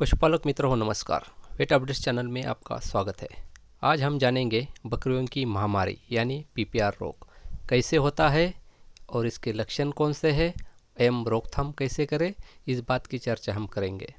पशुपालक मित्रों को नमस्कार। वेट अपडेट्स चैनल में आपका स्वागत है। आज हम जानेंगे बकरियों की महामारी, यानी पीपीआर रोग। कैसे होता है और इसके लक्षण कौन से हैं एवं रोकथाम कैसे करें, इस बात की चर्चा हम करेंगे।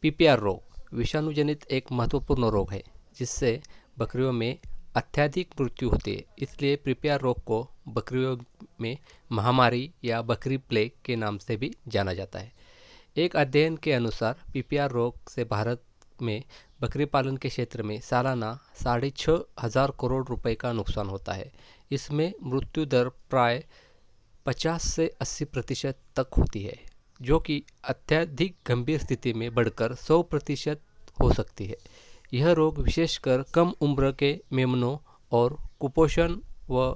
पीपीआर रोग विषाणुजनित एक महत्वपूर्ण रोग है, जिससे बकरियों में अत्यधिक मृत्यु होती है। इसलिए पीपीआर रोग को बकरियों में महामारी या बकरी प्लेग के नाम से भी जाना जाता है। एक अध्ययन के अनुसार पीपीआर रोग से भारत में बकरी पालन के क्षेत्र में सालाना साढ़े छः हज़ार करोड़ रुपए का नुकसान होता है। इसमें मृत्यु दर प्राय 50 से 80 प्रतिशत तक होती है, जो कि अत्यधिक गंभीर स्थिति में बढ़कर 100 प्रतिशत हो सकती है। यह रोग विशेषकर कम उम्र के मेमनों और कुपोषण व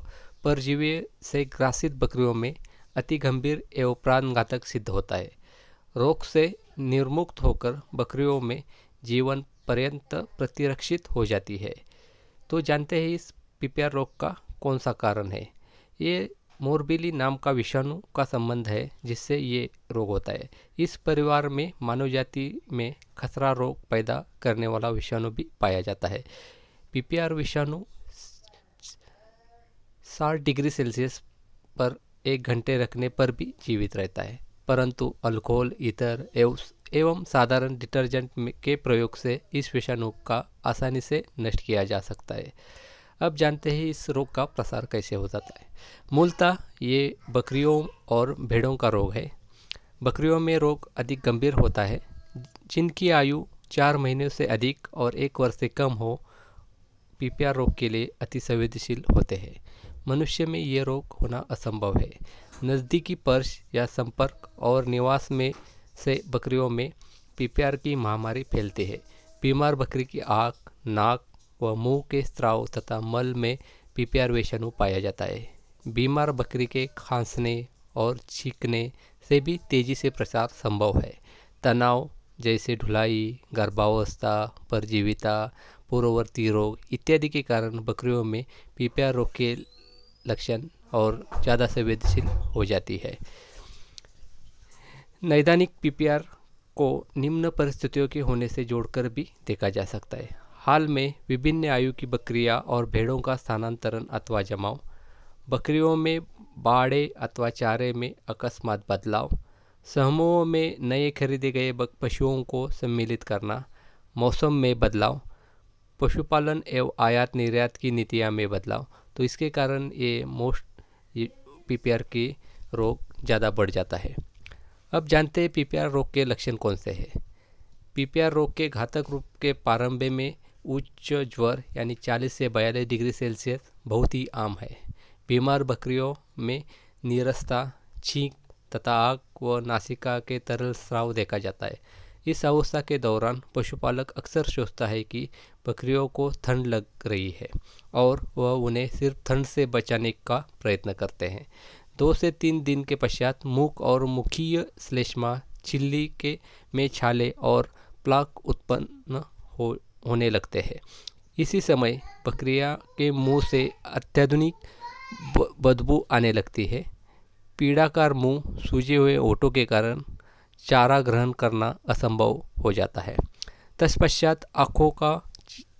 परजीवी से ग्रासित बकरियों में अति गंभीर एवं प्राणघातक सिद्ध होता है। रोग से निर्मुक्त होकर बकरियों में जीवन पर्यंत प्रतिरक्षित हो जाती है। तो जानते हैं इस पीपीआर रोग का कौन सा कारण है? ये मोरबिली नाम का विषाणु का संबंध है, जिससे ये रोग होता है। इस परिवार में मानव जाति में खसरा रोग पैदा करने वाला विषाणु भी पाया जाता है। पीपीआर विषाणु 60 डिग्री सेल्सियस पर एक घंटे रखने पर भी जीवित रहता है। परंतु अल्कोहल, इतर एवं साधारण डिटर्जेंट के प्रयोग से इस विषाणु का आसानी से नष्ट किया जा सकता है। अब जानते हैं इस रोग का प्रसार कैसे हो जाता है। मूलतः ये बकरियों और भेड़ों का रोग है। बकरियों में रोग अधिक गंभीर होता है, जिनकी आयु चार महीने से अधिक और एक वर्ष से कम हो, पीपीआर रोग के लिए अति संवेदनशील होते हैं। मनुष्य में ये रोग होना असंभव है। नज़दीकी पर्श या संपर्क और निवास में से बकरियों में पीपीआर की महामारी फैलती है। बीमार बकरी की आँख, नाक व मुँह के स्त्राव तथा मल में पीपीआर विषाणु पाया जाता है। बीमार बकरी के खांसने और छींकने से भी तेज़ी से प्रसार संभव है। तनाव जैसे ढुलाई, गर्भावस्था, परजीविता, पूर्ववर्ती रोग इत्यादि के कारण बकरियों में पीपीआर रोग के लक्षण और ज़्यादा संवेदनशील हो जाती है। नैदानिक पीपीआर को निम्न परिस्थितियों के होने से जोड़कर भी देखा जा सकता है। हाल में विभिन्न आयु की बकरियाँ और भेड़ों का स्थानांतरण अथवा जमाव, बकरियों में बाड़े अथवा चारे में अकस्मात बदलाव, समूहों में नए खरीदे गए पशुओं को सम्मिलित करना, मौसम में बदलाव, पशुपालन एवं आयात निर्यात की नीतियाँ में बदलाव तो इसके कारण ये मोस्ट ये पीपीआर की रोग ज़्यादा बढ़ जाता है। अब जानते हैं पीपीआर रोग के लक्षण कौन से हैं। पीपीआर रोग के घातक रूप के प्रारंभ में उच्च ज्वर यानी 40 से बयालीस डिग्री सेल्सियस बहुत ही आम है। बीमार बकरियों में नीरसता, छींक तथा आग व नासिका के तरल स्राव देखा जाता है। इस अवस्था के दौरान पशुपालक अक्सर सोचता है कि बकरियों को ठंड लग रही है और वह उन्हें सिर्फ़ ठंड से बचाने का प्रयत्न करते हैं। दो से तीन दिन के पश्चात मुख और मुखीय श्लेष्मा चिल्ली के में छाले और प्लाक उत्पन्न हो, होने लगते हैं। इसी समय बकरिया के मुँह से अत्याधुनिक बदबू आने लगती है। पीड़ाकार मुँह सूजे हुए ओटों के कारण चारा ग्रहण करना असंभव हो जाता है। तत्पश्चात आँखों का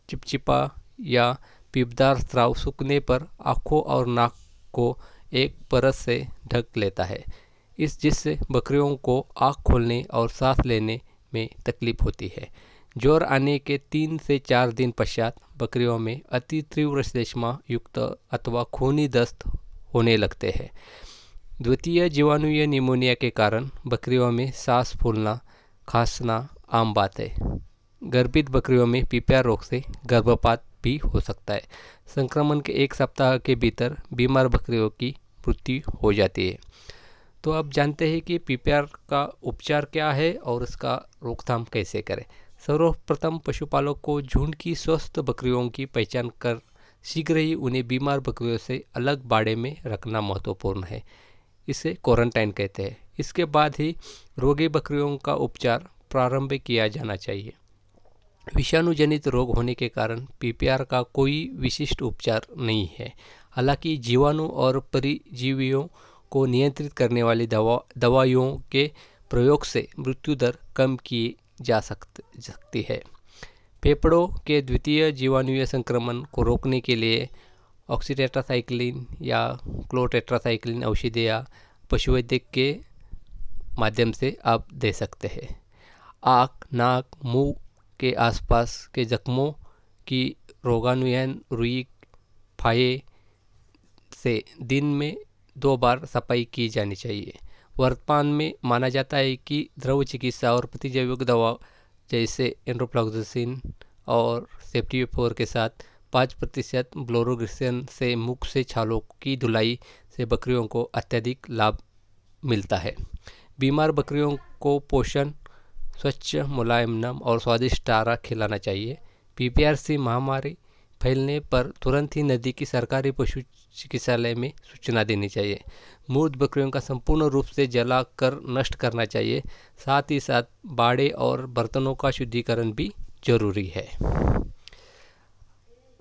चिपचिपा या पीपदार स्राव सूखने पर आँखों और नाक को एक परत से ढक लेता है, इस जिससे बकरियों को आँख खोलने और सांस लेने में तकलीफ़ होती है। ज़ोर आने के तीन से चार दिन पश्चात बकरियों में अति तीव्र श्लेष्मा युक्त अथवा खूनी दस्त होने लगते हैं। द्वितीय जीवाणुय निमोनिया के कारण बकरियों में सांस फूलना, खांसना आम बात है। गर्भित बकरियों में पीपिया रोग से गर्भपात भी हो सकता है। संक्रमण के एक सप्ताह के भीतर बीमार बकरियों की मृत्यु हो जाती है। तो आप जानते हैं कि पीपीआर का उपचार क्या है और उसका रोकथाम कैसे करें? सर्वप्रथम पशुपालक को झुंड की स्वस्थ बकरियों की पहचान कर शीघ्र ही उन्हें बीमार बकरियों से अलग बाड़े में रखना महत्वपूर्ण है। इसे क्वारंटाइन कहते हैं। इसके बाद ही रोगी बकरियों का उपचार प्रारंभ किया जाना चाहिए। विषाणु जनित रोग होने के कारण पीपीआर का कोई विशिष्ट उपचार नहीं है। हालाँकि जीवाणु और परिजीवियों को नियंत्रित करने वाली दवा, दवाइयों के प्रयोग से मृत्यु दर कम की जा सकते सकती है। फेफड़ों के द्वितीय जीवाणुय संक्रमण को रोकने के लिए ऑक्सीटेट्रासाइक्लिन या क्लोटेट्रासाइक्लिन औषधियाँ पशुवैद्य के माध्यम से आप दे सकते हैं। आँख, नाक, मुँह के आसपास के जख्मों की रोगाणुयन, रुई फाये से दिन में दो बार सफ़ाई की जानी चाहिए। वर्तमान में माना जाता है कि द्रव चिकित्सा और प्रतिजैविक दवा जैसे एंड्रोफ्लॉक्सिन और सेफ्टी फोर के साथ पाँच प्रतिशत ब्लोरोग्रिसन से मुख से छालों की धुलाई से बकरियों को अत्यधिक लाभ मिलता है। बीमार बकरियों को पोषण, स्वच्छ, मुलायम, नम और स्वादिष्ट आरा खिलाना चाहिए। पीपीआरसी महामारी फैलने पर तुरंत ही नदी की सरकारी पशु चिकित्सालय में सूचना देनी चाहिए। मूर्त बकरियों का संपूर्ण रूप से जला कर नष्ट करना चाहिए। साथ ही साथ बाड़े और बर्तनों का शुद्धिकरण भी ज़रूरी है।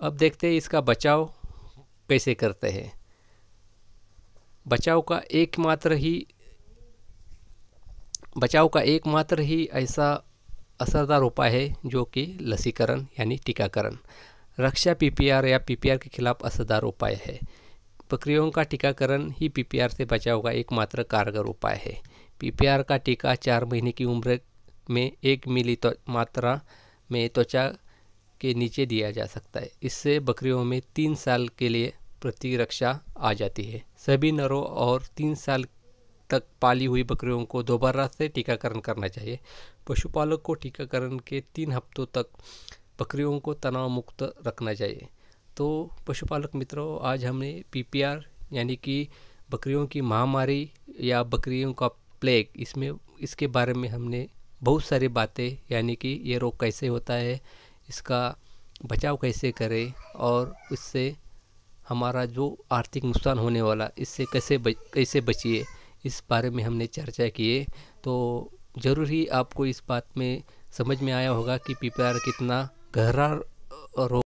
अब देखते हैं इसका बचाव कैसे करते हैं। बचाव का एकमात्र ही, बचाव का एकमात्र ही ऐसा असरदार उपाय है जो कि लसीकरण यानी टीकाकरण। रक्षा पीपीआर या पीपीआर के खिलाफ असरदार उपाय है। बकरियों का टीकाकरण ही पीपीआर से बचाव का एकमात्र कारगर उपाय है। पीपीआर का टीका चार महीने की उम्र में एक मिली तो मात्रा में त्वचा के नीचे दिया जा सकता है। इससे बकरियों में तीन साल के लिए प्रतिरक्षा आ जाती है। सभी नरों और तीन साल तक पाली हुई बकरियों को दोबारा से टीकाकरण करना चाहिए। पशुपालक को टीकाकरण के तीन हफ्तों तक बकरियों को तनाव मुक्त रखना चाहिए। तो पशुपालक मित्रों, आज हमने पीपीआर यानी कि बकरियों की महामारी या बकरियों का प्लेग इसमें, इसके बारे में हमने बहुत सारी बातें, यानी कि ये रोग कैसे होता है इसका बचाव कैसे करें और इससे हमारा जो आर्थिक नुकसान होने वाला, इससे कैसे बच कैसे बचिए, इस बारे में हमने चर्चा किए तो ज़रूर ही आपको इस बात में समझ में आया होगा कि पीपीआर कितना गहरा रोग